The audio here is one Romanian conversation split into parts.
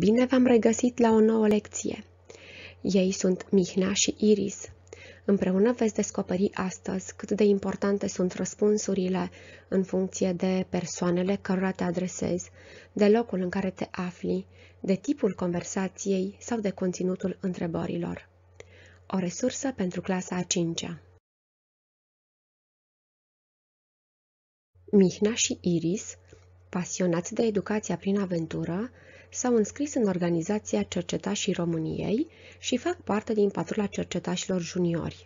Bine v-am regăsit la o nouă lecție! Ei sunt Mihnea și Iris. Împreună veți descoperi astăzi cât de importante sunt răspunsurile în funcție de persoanele cărora te adresezi, de locul în care te afli, de tipul conversației sau de conținutul întrebărilor. O resursă pentru clasa a 5-a. Mihnea și Iris, pasionați de educația prin aventură, s-au înscris în Organizația Cercetașii României și fac parte din patrula cercetașilor juniori.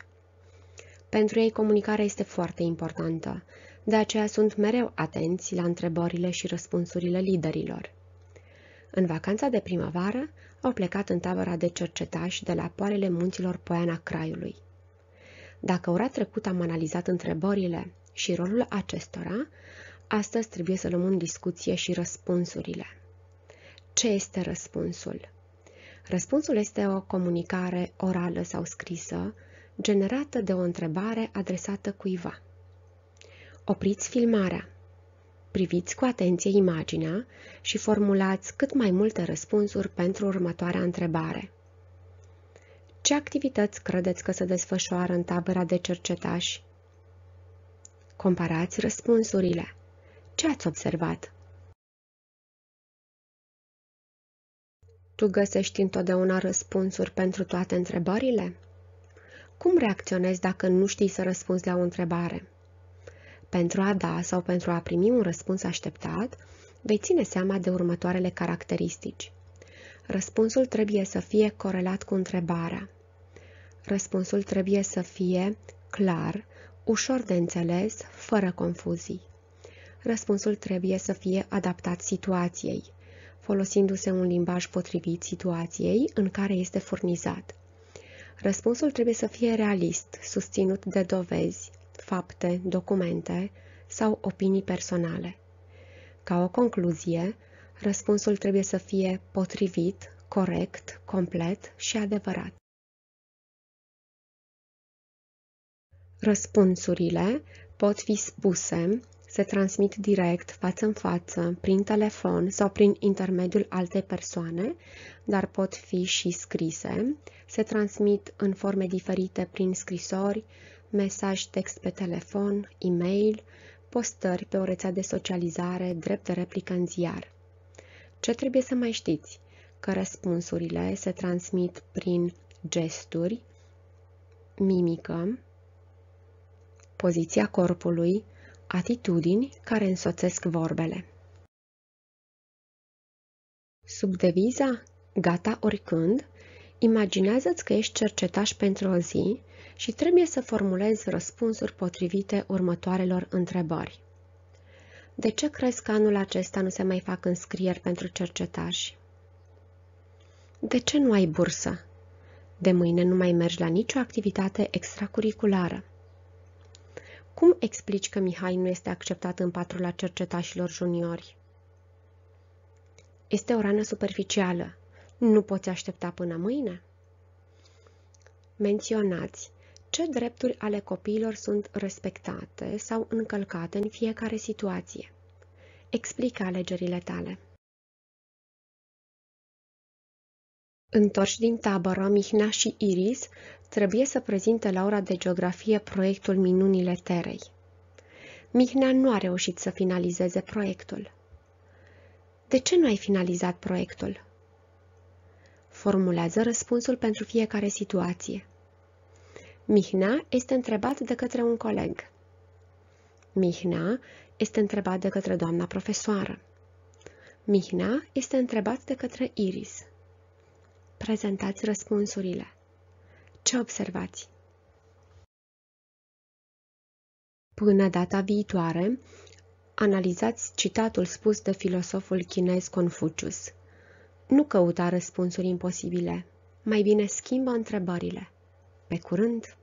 Pentru ei comunicarea este foarte importantă, de aceea sunt mereu atenți la întrebările și răspunsurile liderilor. În vacanța de primăvară au plecat în tabăra de cercetași de la poalele munților Poiana Craiului. Dacă ora trecut am analizat întrebările și rolul acestora, astăzi trebuie să luăm în discuție și răspunsurile. Ce este răspunsul? Răspunsul este o comunicare orală sau scrisă generată de o întrebare adresată cuiva. Opriți filmarea. Priviți cu atenție imaginea și formulați cât mai multe răspunsuri pentru următoarea întrebare. Ce activități credeți că se desfășoară în tabăra de cercetași? Comparați răspunsurile. Ce ați observat? Tu găsești întotdeauna răspunsuri pentru toate întrebările? Cum reacționezi dacă nu știi să răspunzi la o întrebare? Pentru a da sau pentru a primi un răspuns așteptat, vei ține seama de următoarele caracteristici. Răspunsul trebuie să fie corelat cu întrebarea. Răspunsul trebuie să fie clar, ușor de înțeles, fără confuzii. Răspunsul trebuie să fie adaptat situației folosindu-se un limbaj potrivit situației în care este furnizat. Răspunsul trebuie să fie realist, susținut de dovezi, fapte, documente sau opinii personale. Ca o concluzie, răspunsul trebuie să fie potrivit, corect, complet și adevărat. Răspunsurile pot fi spuse se transmit direct, față în față, prin telefon sau prin intermediul altei persoane, dar pot fi și scrise. Se transmit în forme diferite prin scrisori, mesaj text pe telefon, e-mail, postări pe o rețea de socializare, drept de replică în ziar. Ce trebuie să mai știți? Că răspunsurile se transmit prin gesturi, mimică, poziția corpului, Atitudini care însoțesc vorbele Sub deviza Gata oricând, imaginează-ți că ești cercetaș pentru o zi și trebuie să formulezi răspunsuri potrivite următoarelor întrebări. De ce crezi că anul acesta nu se mai fac înscrieri pentru cercetași? De ce nu ai bursă? De mâine nu mai mergi la nicio activitate extracurriculară. Cum explici că Mihai nu este acceptat în patrula cercetașilor juniori? Este o rană superficială. Nu poți aștepta până mâine? Menționați ce drepturi ale copiilor sunt respectate sau încălcate în fiecare situație. Explică alegerile tale. Întorși din tabără, Mihnea și Iris trebuie să prezinte la ora de geografie proiectul Minunile Terei. Mihnea nu a reușit să finalizeze proiectul. De ce nu ai finalizat proiectul? Formulează răspunsul pentru fiecare situație. Mihnea este întrebat de către un coleg. Mihnea este întrebat de către doamna profesoară. Mihnea este întrebat de către Iris. Prezentați răspunsurile. Ce observați? Până data viitoare, analizați citatul spus de filosoful chinez Confucius. Nu căuta răspunsuri imposibile, mai bine schimbă întrebările. Pe curând!